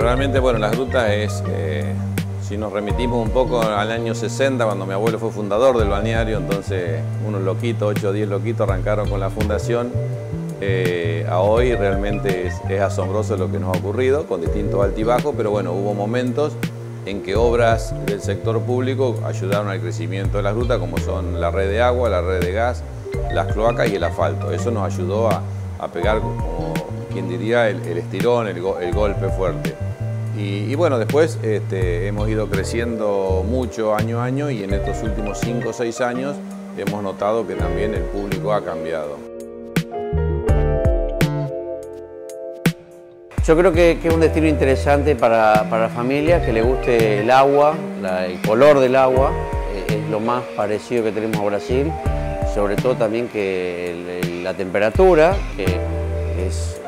Realmente, bueno, las grutas es, eh, si nos remitimos un poco al año 60, cuando mi abuelo fue fundador del balneario, entonces unos loquitos, 8 o 10 loquitos arrancaron con la fundación. Eh, a hoy realmente es, asombroso lo que nos ha ocurrido, con distintos altibajos, pero bueno, hubo momentos en que obras del sector público ayudaron al crecimiento de las grutas, como son la red de agua, la red de gas, las cloacas y el asfalto. Eso nos ayudó a, pegar, como quien diría, el, estirón, el golpe fuerte. Y, bueno, después este, hemos ido creciendo mucho año a año y en estos últimos 5 o 6 años hemos notado que también el público ha cambiado. Yo creo que, es un destino interesante para, para familias que le guste el agua, el color del agua, eh, es lo más parecido que tenemos a Brasil, sobre todo también que la temperatura, es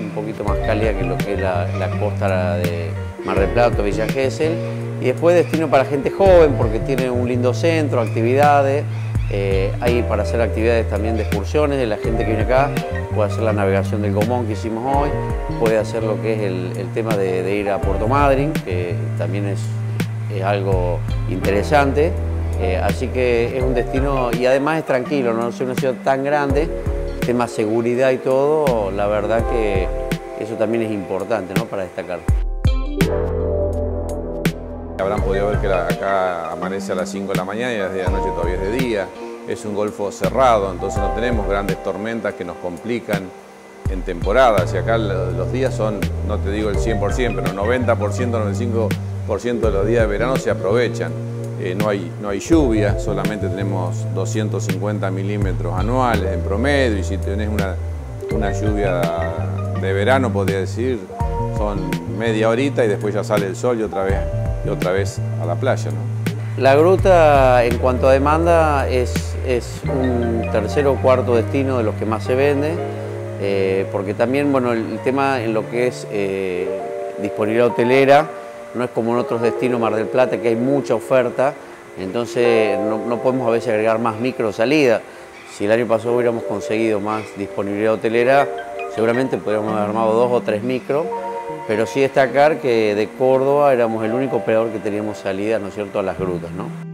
un poquito más cálida que lo que es la, costa de Mar del Plata, Villa Gesell. Y después destino para gente joven porque tiene un lindo centro, actividades. Eh, hay para hacer actividades también de excursiones, de la gente que viene acá puede hacer la navegación del Gomón que hicimos hoy, puede hacer lo que es el, tema de, ir a Puerto Madryn, que también es, es algo interesante. Eh, así que es un destino y además es tranquilo, no es una ciudad tan grande, tema seguridad y todo, la verdad que eso también es importante ¿no? para destacar. Habrán podido ver que acá amanece a las 5 de la mañana y a las 10 de la noche todavía es de día. Es un golfo cerrado, entonces no tenemos grandes tormentas que nos complican en temporada. Y acá los días son, no te digo el 100%, pero 90%, 95% de los días de verano se aprovechan. Eh, no, hay, no hay lluvia, solamente tenemos 250 milímetros anuales en promedio y si tenés una, una lluvia de verano, podría decir, son media horita y después ya sale el sol y otra vez, y otra vez a la playa. La gruta en cuanto a demanda es, es un tercer o cuarto destino de los que más se vende, eh, porque también bueno, el tema en lo que es eh, disponibilidad hotelera, no es como en otros destinos Mar del Plata que hay mucha oferta, entonces no, podemos a veces agregar más micro salida. Si el año pasado hubiéramos conseguido más disponibilidad hotelera, seguramente podríamos haber armado dos o tres micros, pero sí destacar que de Córdoba éramos el único operador que teníamos salida, ¿no es cierto?, a las grutas, ¿no?